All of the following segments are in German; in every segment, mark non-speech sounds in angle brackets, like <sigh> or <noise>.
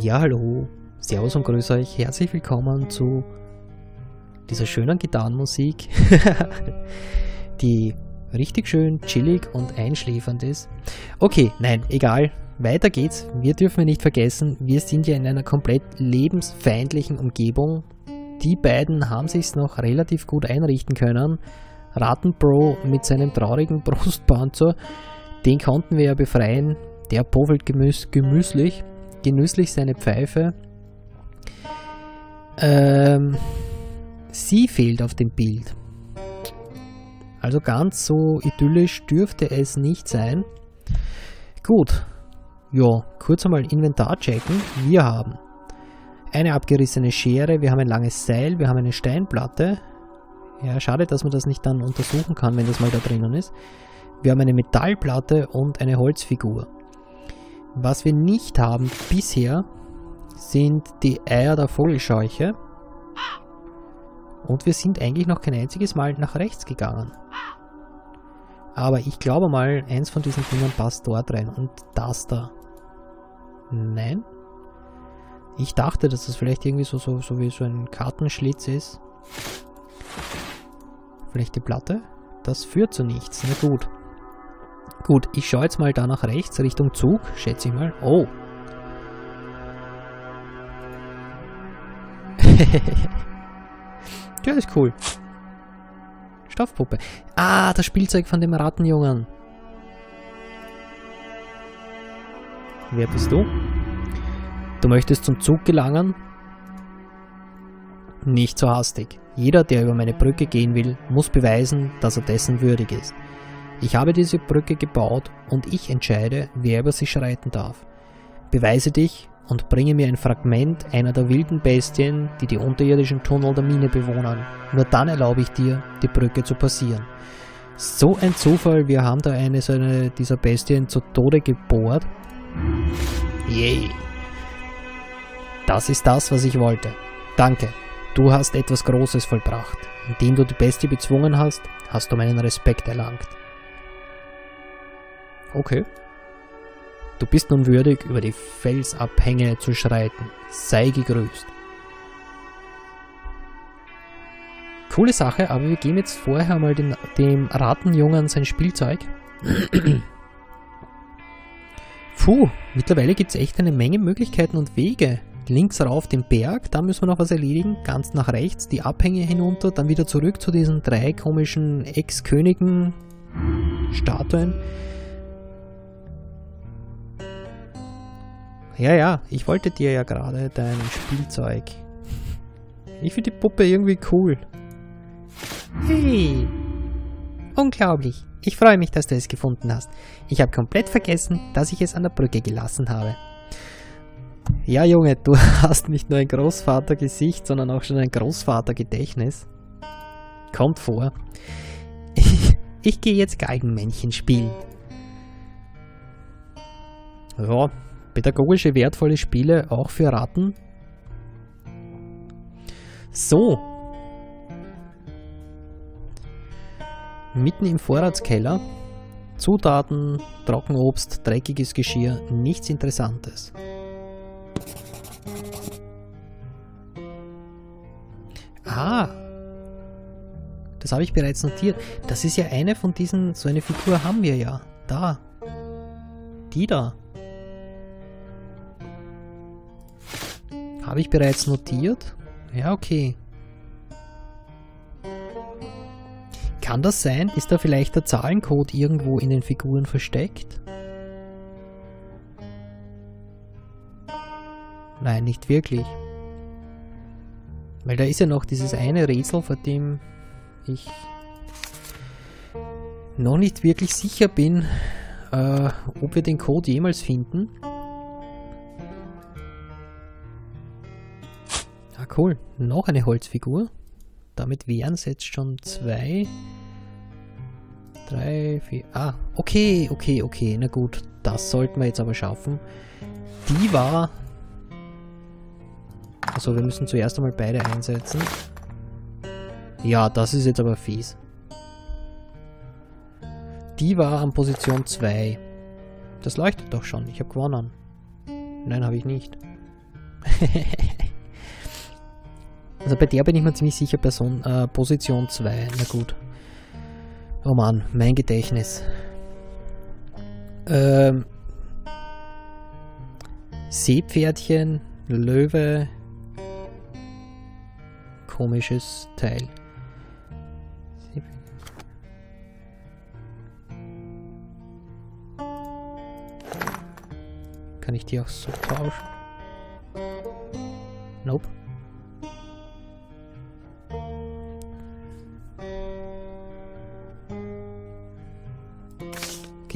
Ja, hallo. Servus und grüße euch. Herzlich willkommen zu dieser schönen Gitarrenmusik, <laughs> die richtig schön chillig und einschläfernd ist. Okay, nein, egal. Weiter geht's. Wir dürfen nicht vergessen, wir sind ja in einer komplett lebensfeindlichen Umgebung. Die beiden haben sich's noch relativ gut einrichten können. Rattenbro mit seinem traurigen <laughs> Brustpanzer, den konnten wir ja befreien. Der pofelt gemüs gemüslich, genüsslich seine Pfeife. Ähm, sie fehlt auf dem Bild. Also ganz so idyllisch dürfte es nicht sein. Gut, ja, kurz einmal Inventar checken. Wir haben eine abgerissene Schere, wir haben ein langes Seil, wir haben eine Steinplatte. Ja, schade, dass man das nicht dann untersuchen kann, wenn das mal da drinnen ist. Wir haben eine Metallplatte und eine Holzfigur. Was wir nicht haben bisher, sind die Eier der Vogelscheuche. Und wir sind eigentlich noch kein einziges Mal nach rechts gegangen. Aber ich glaube mal, eins von diesen Dingern passt dort rein. Und das da. Nein? Ich dachte, dass das vielleicht irgendwie so, so, so wie so ein Kartenschlitz ist. Vielleicht die Platte? Das führt zu nichts. Na gut. Gut, ich schaue jetzt mal da nach rechts, Richtung Zug, schätze ich mal. Oh. <laughs> ja, ist cool. Stoffpuppe. Ah, das Spielzeug von dem Rattenjungen. Wer bist du? Du möchtest zum Zug gelangen? Nicht so hastig. Jeder, der über meine Brücke gehen will, muss beweisen, dass er dessen würdig ist. Ich habe diese Brücke gebaut und ich entscheide, wer über sie schreiten darf. Beweise dich und bringe mir ein Fragment einer der wilden Bestien, die die unterirdischen Tunnel der Mine bewohnen. Nur dann erlaube ich dir, die Brücke zu passieren. So ein Zufall, wir haben da eine so eine dieser Bestien zu Tode gebohrt. Yay. Das ist das, was ich wollte. Danke. Du hast etwas Großes vollbracht. Indem du die Bestie bezwungen hast, hast du meinen Respekt erlangt. Okay. Du bist nun würdig, über die Felsabhänge zu schreiten. Sei gegrüßt. Coole Sache, aber wir geben jetzt vorher mal dem, dem Ratenjungen sein Spielzeug. <clears throat> Puh, mittlerweile gibt es echt eine Menge Möglichkeiten und Wege. Links rauf den Berg, da müssen wir noch was erledigen. Ganz nach rechts die Abhänge hinunter, dann wieder zurück zu diesen drei komischen Ex-Königen-Statuen. Ja, ja, ich wollte dir ja gerade dein Spielzeug. Ich finde die Puppe irgendwie cool. Hey! Unglaublich. Ich freue mich, dass du es gefunden hast. Ich habe komplett vergessen, dass ich es an der Brücke gelassen habe. Ja, Junge, du <laughs> hast nicht nur ein Großvatergesicht, sondern auch schon ein Großvatergedächtnis. Kommt vor. Ich, ich gehe jetzt Geigenmännchen spielen. Ja, pädagogische wertvolle Spiele auch für Ratten. So. Mitten im Vorratskeller. Zutaten, Trockenobst, dreckiges Geschirr, nichts Interessantes. Ah, das habe ich bereits notiert. Das ist ja eine von diesen, so eine Figur haben wir ja. Da. Die da. Habe ich bereits notiert? Ja, okay. Kann das sein? Ist da vielleicht der Zahlencode irgendwo in den Figuren versteckt? Nein, nicht wirklich. Weil da ist ja noch dieses eine Rätsel, vor dem ich noch nicht wirklich sicher bin, äh, ob wir den Code jemals finden. Cool. Noch eine Holzfigur. Damit wären es jetzt schon zwei. Drei, vier. Ah, okay, okay, okay. Na gut, das sollten wir jetzt aber schaffen. Die war... Also wir müssen zuerst einmal beide einsetzen. Ja, das ist jetzt aber fies. Die war an Position 2. Das leuchtet doch schon. Ich habe gewonnen. Nein, habe ich nicht. <laughs> also bei der bin ich mir ziemlich sicher Person, äh, Position 2. Na gut. Oh Mann, mein Gedächtnis. Ähm, Seepferdchen, Löwe, komisches Teil. Kann ich die auch so tauschen? Nope.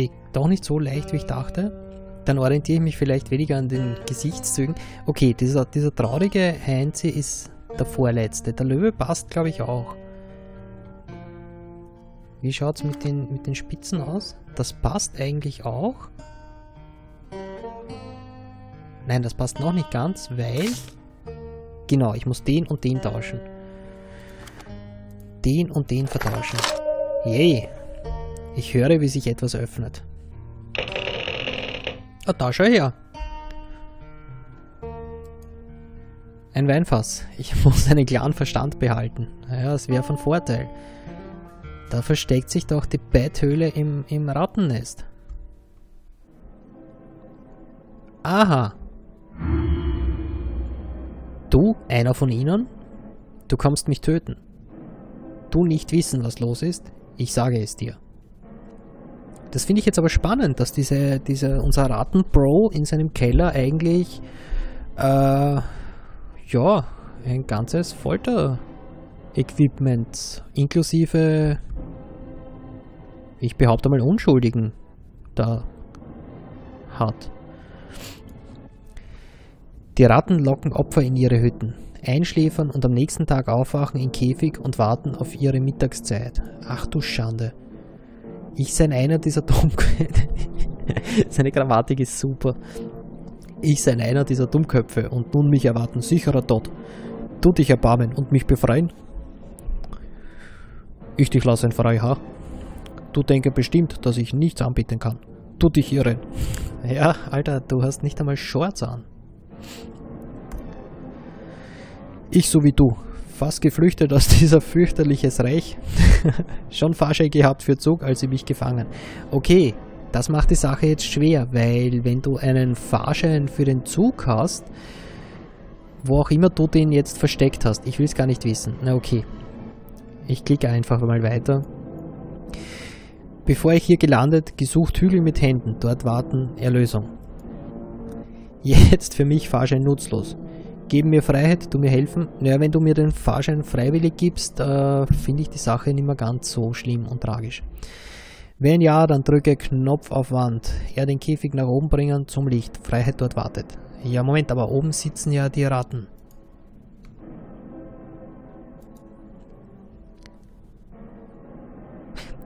Okay, doch nicht so leicht, wie ich dachte. Dann orientiere ich mich vielleicht weniger an den Gesichtszügen. Okay, dieser, dieser traurige Heinze ist der vorletzte. Der Löwe passt, glaube ich, auch. Wie schaut es mit den, mit den Spitzen aus? Das passt eigentlich auch. Nein, das passt noch nicht ganz, weil... Genau, ich muss den und den tauschen. Den und den vertauschen. Yay! Ich höre, wie sich etwas öffnet. Ah, da schau her. Ein Weinfass. Ich <laughs> muss einen klaren Verstand behalten. Naja, es wäre von Vorteil. Da versteckt sich doch die Betthöhle im, im Rattennest. Aha. Du, einer von ihnen? Du kommst mich töten. Du nicht wissen, was los ist? Ich sage es dir. Das finde ich jetzt aber spannend, dass diese, diese, unser Ratten-Pro in seinem Keller eigentlich äh, ja, ein ganzes Folter-Equipment inklusive, ich behaupte mal, Unschuldigen da hat. Die Ratten locken Opfer in ihre Hütten, einschläfern und am nächsten Tag aufwachen in Käfig und warten auf ihre Mittagszeit. Ach du Schande. Ich sei einer dieser Dummköpfe. <laughs> Seine Grammatik ist super. Ich sei einer dieser Dummköpfe und nun mich erwarten sicherer Tod. Tu dich erbarmen und mich befreien. Ich dich lassen frei, ha? Du denke bestimmt, dass ich nichts anbieten kann. Tu dich irren. <laughs> Ja, Alter, du hast nicht einmal Shorts an. Ich so wie du, fast geflüchtet aus <laughs> dieser fürchterliches Reich. <laughs> Schon Fahrschein gehabt für Zug, als sie mich gefangen. Okay, das macht die Sache jetzt schwer, weil wenn du einen Fahrschein für den Zug hast, wo auch immer du den jetzt versteckt hast, ich will es gar nicht wissen. Na okay, ich klicke einfach mal weiter. Bevor ich hier gelandet, gesucht Hügel mit Händen, dort warten Erlösung. Jetzt für mich Fahrschein nutzlos. Geben mir Freiheit, du mir helfen. Naja, wenn du mir den Fahrschein freiwillig gibst, äh, finde ich die Sache nicht mehr ganz so schlimm und tragisch. Wenn ja, dann drücke Knopf auf Wand. Er den Käfig nach oben bringen zum Licht. Freiheit dort wartet. Ja, Moment, aber oben sitzen ja die Ratten.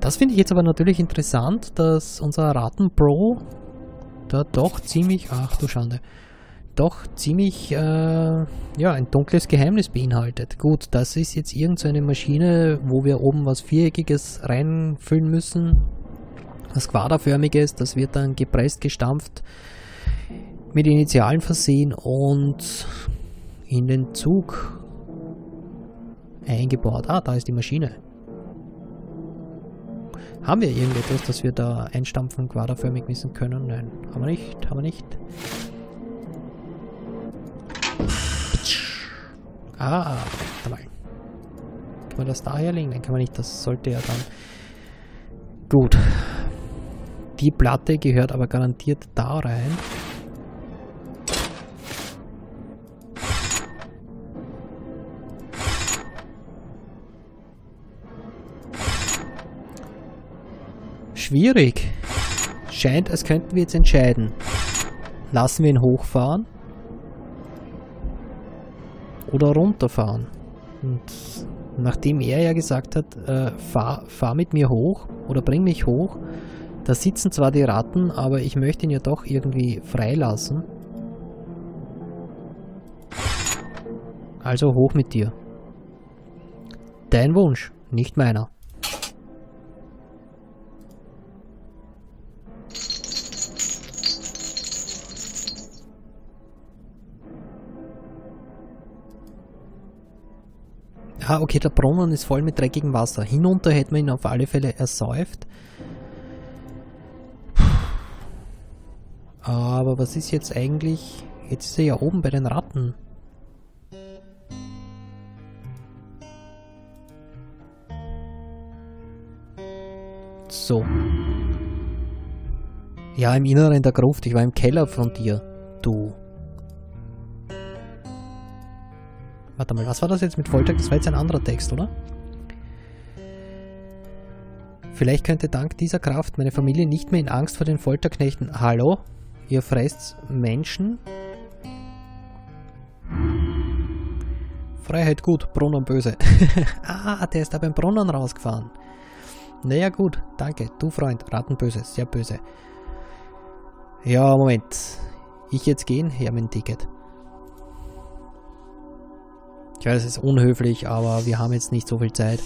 Das finde ich jetzt aber natürlich interessant, dass unser Raten-Pro da doch ziemlich, ach du Schande, doch ziemlich, äh, ja, ein dunkles Geheimnis beinhaltet. Gut, das ist jetzt irgendeine so Maschine, wo wir oben was Viereckiges reinfüllen müssen, was quaderförmiges, das wird dann gepresst, gestampft, mit Initialen versehen und in den Zug eingebaut. Ah, da ist die Maschine. Haben wir irgendetwas, das wir da einstampfen, quaderförmig wissen können? Nein, haben wir nicht, haben wir nicht. Ah, mal. Kann man das da herlegen? Nein, kann man nicht. Das sollte ja dann... Gut. Die Platte gehört aber garantiert da rein. Schwierig. Scheint, als könnten wir jetzt entscheiden. Lassen wir ihn hochfahren? Oder runterfahren? Und nachdem er ja gesagt hat, äh, fahr, fahr mit mir hoch oder bring mich hoch, da sitzen zwar die Ratten, aber ich möchte ihn ja doch irgendwie freilassen. Also hoch mit dir. Dein Wunsch, nicht meiner. Ah, okay, der Brunnen ist voll mit dreckigem Wasser. Hinunter hätten wir ihn auf alle Fälle ersäuft. Aber was ist jetzt eigentlich... Jetzt ist er ja oben bei den Ratten. So. Ja, im Inneren der Gruft. Ich war im Keller von dir. Du. Warte mal, was war das jetzt mit Folter? Das war jetzt ein anderer Text, oder? Vielleicht könnte dank dieser Kraft meine Familie nicht mehr in Angst vor den Folterknechten. Hallo? Ihr fresst Menschen? Freiheit gut, Brunnen böse. <laughs> ah, der ist da beim Brunnen rausgefahren. Naja gut, danke. Du Freund, Rattenböse, sehr böse. Ja, Moment. Ich jetzt gehen? Her mein Ticket. Ich weiß, es ist unhöflich, aber wir haben jetzt nicht so viel Zeit.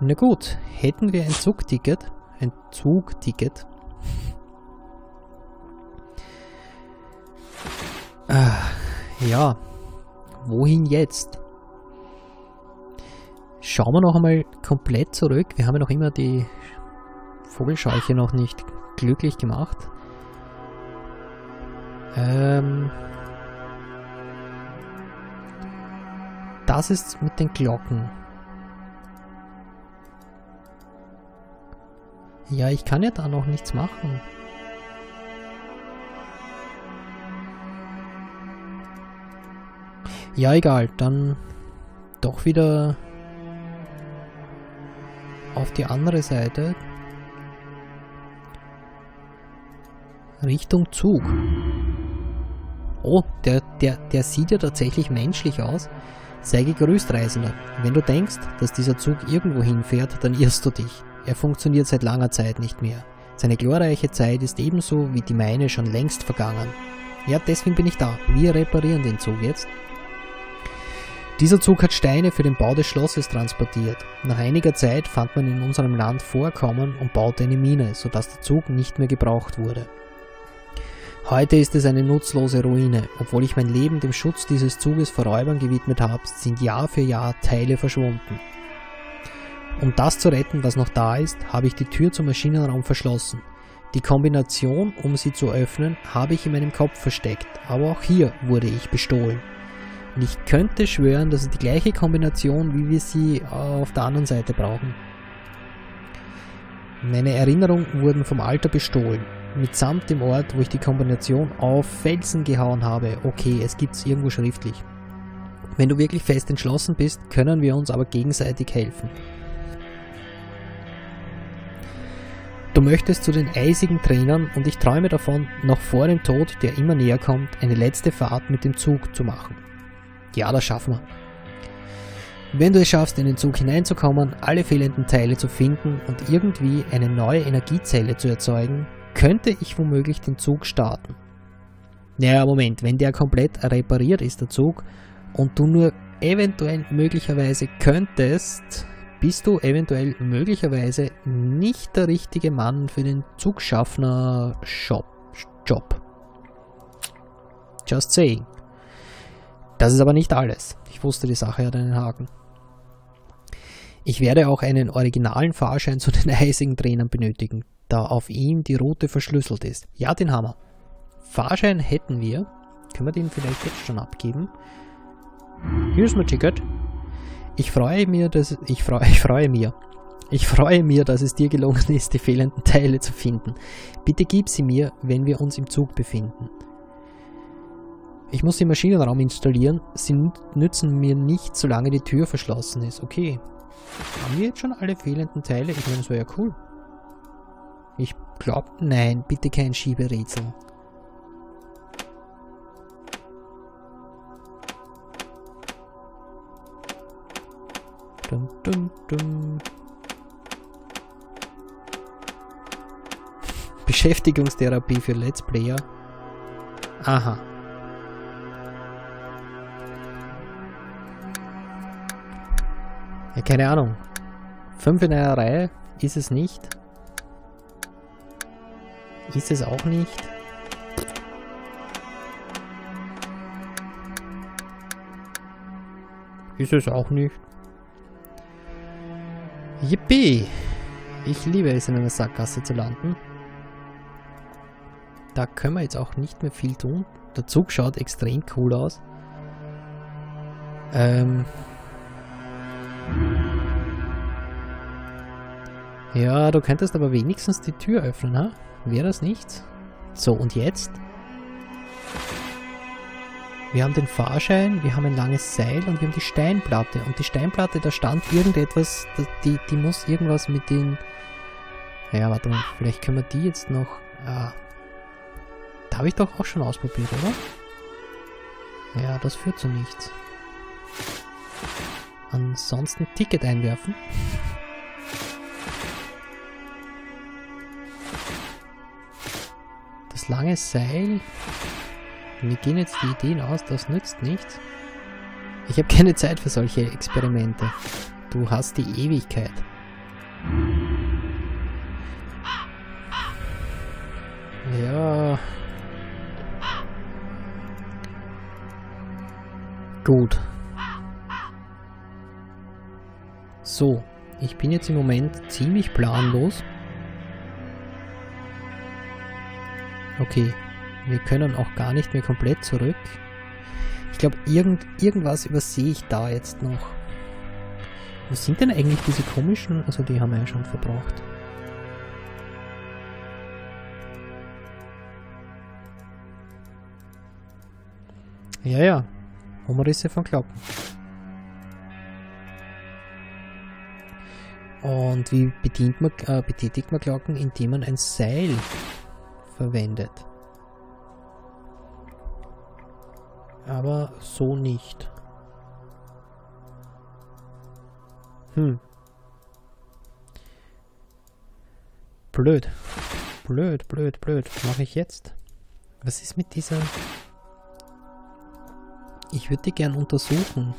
Na gut, hätten wir ein Zugticket, ein Zugticket. Ah, ja, wohin jetzt? Schauen wir noch einmal komplett zurück. Wir haben ja noch immer die Vogelscheuche noch nicht glücklich gemacht. Ähm das ist mit den Glocken. Ja, ich kann ja da noch nichts machen. Ja, egal. Dann doch wieder auf die andere Seite. Richtung Zug. Oh, der, der, der sieht ja tatsächlich menschlich aus. Sei gegrüßt, Reisender. Wenn du denkst, dass dieser Zug irgendwo hinfährt, dann irrst du dich. Er funktioniert seit langer Zeit nicht mehr. Seine glorreiche Zeit ist ebenso wie die meine schon längst vergangen. Ja, deswegen bin ich da. Wir reparieren den Zug jetzt. Dieser Zug hat Steine für den Bau des Schlosses transportiert. Nach einiger Zeit fand man in unserem Land Vorkommen und baute eine Mine, sodass der Zug nicht mehr gebraucht wurde. Heute ist es eine nutzlose Ruine. Obwohl ich mein Leben dem Schutz dieses Zuges vor Räubern gewidmet habe, sind Jahr für Jahr Teile verschwunden. Um das zu retten, was noch da ist, habe ich die Tür zum Maschinenraum verschlossen. Die Kombination, um sie zu öffnen, habe ich in meinem Kopf versteckt, aber auch hier wurde ich bestohlen. Und ich könnte schwören, das ist die gleiche Kombination, wie wir sie auf der anderen Seite brauchen. Meine Erinnerungen wurden vom Alter bestohlen. Mitsamt dem Ort, wo ich die Kombination auf Felsen gehauen habe. Okay, es gibt's irgendwo schriftlich. Wenn du wirklich fest entschlossen bist, können wir uns aber gegenseitig helfen. Du möchtest zu den eisigen Trainern und ich träume davon, noch vor dem Tod, der immer näher kommt, eine letzte Fahrt mit dem Zug zu machen. Ja, das schaffen wir. Wenn du es schaffst, in den Zug hineinzukommen, alle fehlenden Teile zu finden und irgendwie eine neue Energiezelle zu erzeugen, könnte ich womöglich den Zug starten. Naja, Moment, wenn der komplett repariert ist, der Zug, und du nur eventuell möglicherweise könntest, bist du eventuell möglicherweise nicht der richtige Mann für den Zugschaffner-Job. Just saying. Das ist aber nicht alles. Ich wusste, die Sache hat einen Haken. Ich werde auch einen originalen Fahrschein zu den <laughs> eisigen Trainern benötigen, da auf ihm die Route verschlüsselt ist. Ja, den haben wir. Fahrschein hätten wir. Können wir den vielleicht jetzt schon abgeben? Hier ist mein Ticket. Ich freue mir, dass ich freue, <laughs> ich freue mir. Ich freue mir, dass es dir gelungen ist, die fehlenden Teile zu finden. Bitte gib sie mir, wenn wir uns im Zug befinden. Ich muss den Maschinenraum installieren. Sie nützen mir nicht, solange die Tür verschlossen ist. Okay. Haben wir jetzt schon alle fehlenden Teile? Ich meine, das wäre ja cool. Ich glaube, nein, bitte kein Schieberätsel. Dum, dum, dum. <laughs> Beschäftigungstherapie für Let's Player. Aha. Ja, keine Ahnung. Fünf in einer Reihe ist es nicht. Ist es auch nicht. Ist es auch nicht. Yippie! Ich liebe es, in einer Sackgasse zu landen. Da können wir jetzt auch nicht mehr viel tun. Der Zug schaut extrem cool aus. Ähm ja, du könntest aber wenigstens die Tür öffnen, ha? Huh? Wäre das nichts? So, und jetzt? Wir haben den Fahrschein, wir haben ein langes Seil und wir haben die Steinplatte. Und die Steinplatte, da stand irgendetwas, die, die muss irgendwas mit den... Naja, warte mal, vielleicht können wir die jetzt noch... Ah, da habe ich doch auch schon ausprobiert, oder? Ja, das führt zu nichts. Ansonsten Ticket einwerfen. Lange Seil mir gehen jetzt die Ideen aus, das nützt nichts. Ich habe keine Zeit für solche Experimente. Du hast die Ewigkeit. Ja. Gut. So, ich bin jetzt im Moment ziemlich planlos. Okay, wir können auch gar nicht mehr komplett zurück. Ich glaube, irgend, irgendwas übersehe ich da jetzt noch. Wo sind denn eigentlich diese komischen... Also die haben wir ja schon verbraucht. Ja, ja. Umrisse von Glocken. Und wie bedient man, äh, betätigt man Glocken? Indem man ein Seil verwendet. aber so nicht. Hm. Blöd. Blöd, blöd, blöd. Was mache ich jetzt? Was ist mit dieser... Ich würde die gern untersuchen.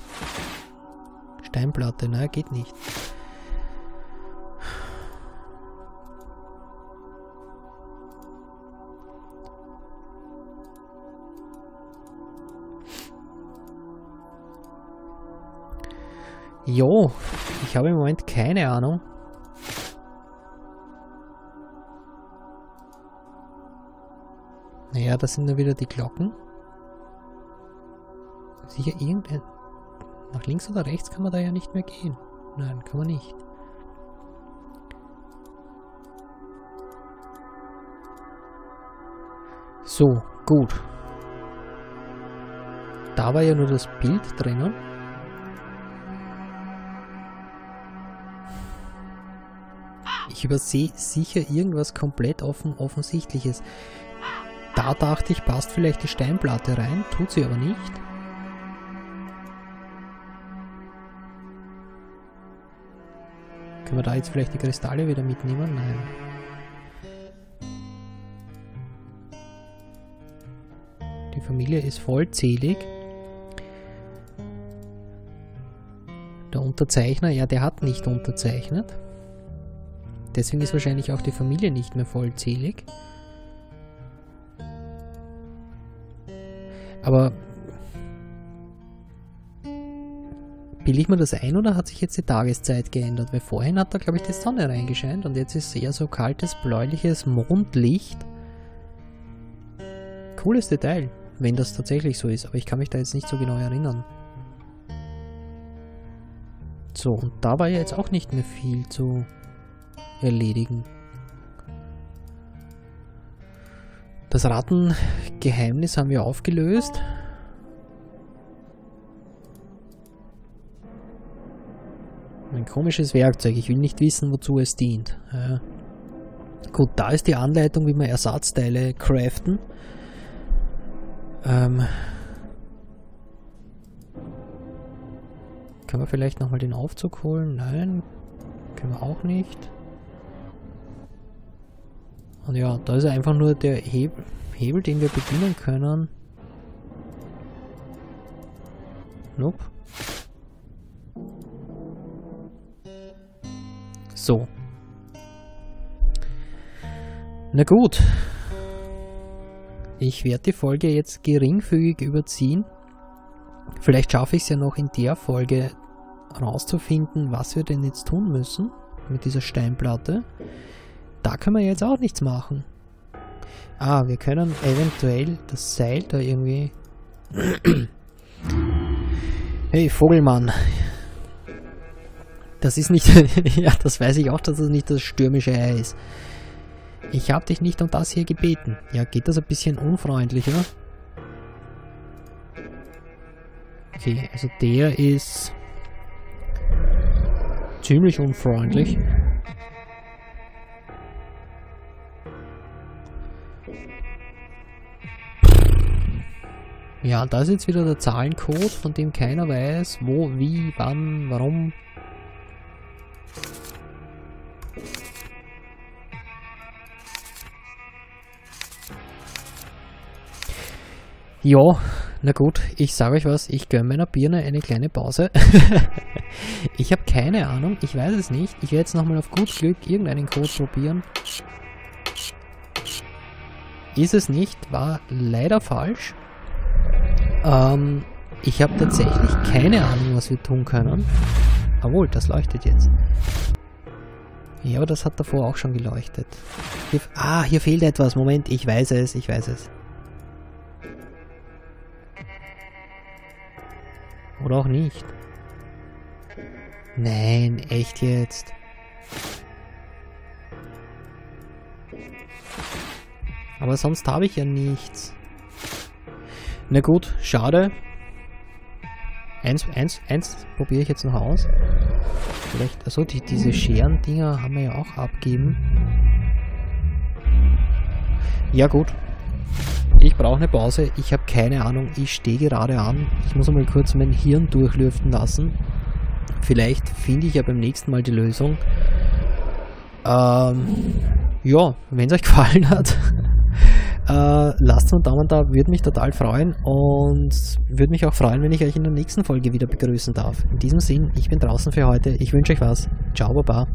Steinplatte, naja, geht nicht. Jo, ich habe im Moment keine Ahnung. Naja, das sind nur wieder die Glocken. Sicher irgendein... Nach links oder rechts kann man da ja nicht mehr gehen. Nein, kann man nicht. So, gut. Da war ja nur das Bild drinnen. Übersehe sicher irgendwas komplett offen offensichtliches. Da dachte ich, passt vielleicht die Steinplatte rein, tut sie aber nicht. Können wir da jetzt vielleicht die Kristalle wieder mitnehmen? Nein. Die Familie ist vollzählig. Der Unterzeichner, ja, der hat nicht unterzeichnet. Deswegen ist wahrscheinlich auch die Familie nicht mehr vollzählig. Aber bilde ich mir das ein oder hat sich jetzt die Tageszeit geändert? Weil vorhin hat da, glaube ich, die Sonne reingescheint und jetzt ist eher so kaltes, bläuliches Mondlicht. Cooles Detail, wenn das tatsächlich so ist, aber ich kann mich da jetzt nicht so genau erinnern. So, und da war ja jetzt auch nicht mehr viel zu erledigen. Das Rattengeheimnis haben wir aufgelöst. Ein komisches Werkzeug. Ich will nicht wissen, wozu es dient. Ja. Gut, da ist die Anleitung, wie wir Ersatzteile craften. Ähm, können wir vielleicht nochmal den Aufzug holen? Nein, können wir auch nicht. Und ja, da ist einfach nur der Hebel, Hebel den wir bedienen können. Nope. So. Na gut. Ich werde die Folge jetzt geringfügig überziehen. Vielleicht schaffe ich es ja noch in der Folge rauszufinden, was wir denn jetzt tun müssen mit dieser Steinplatte. Da können wir jetzt auch nichts machen. Ah, wir können eventuell das Seil da irgendwie... <clears throat> hey, Vogelmann. Das ist nicht... <laughs> ja, das weiß ich auch, dass das nicht das stürmische Ei ist. Ich habe dich nicht um das hier gebeten. Ja, geht das ein bisschen unfreundlicher? Okay, also der ist ziemlich unfreundlich. Ja, da ist jetzt wieder der Zahlencode, von dem keiner weiß, wo, wie, wann, warum. Ja, na gut, ich sage euch was, ich gönne meiner Birne eine kleine Pause. <laughs> ich habe keine Ahnung, ich weiß es nicht. Ich werde jetzt nochmal auf gut Glück irgendeinen Code probieren. Ist es nicht, war leider falsch. Ähm, ich habe tatsächlich keine Ahnung, was wir tun können. Jawohl, das leuchtet jetzt. Ja, aber das hat davor auch schon geleuchtet. Hier, ah, hier fehlt etwas. Moment, ich weiß es, ich weiß es. Oder auch nicht. Nein, echt jetzt. Aber sonst habe ich ja nichts. Na gut, schade. Eins, eins, eins probiere ich jetzt noch aus. Vielleicht, also die, diese Scheren-Dinger haben wir ja auch abgeben. Ja gut. Ich brauche eine Pause. Ich habe keine Ahnung. Ich stehe gerade an. Ich muss mal kurz mein Hirn durchlüften lassen. Vielleicht finde ich ja beim nächsten Mal die Lösung. Ähm, ja, wenn es euch <laughs> gefallen hat, äh, lasst einen Daumen da, würde mich total freuen und würde mich auch freuen, wenn ich euch in der nächsten Folge wieder begrüßen darf. In diesem Sinn, ich bin draußen für heute. Ich wünsche euch was. Ciao, Baba.